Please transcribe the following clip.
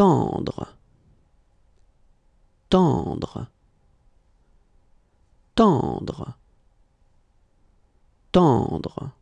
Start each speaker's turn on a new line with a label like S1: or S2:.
S1: tendre, tendre, tendre, tendre.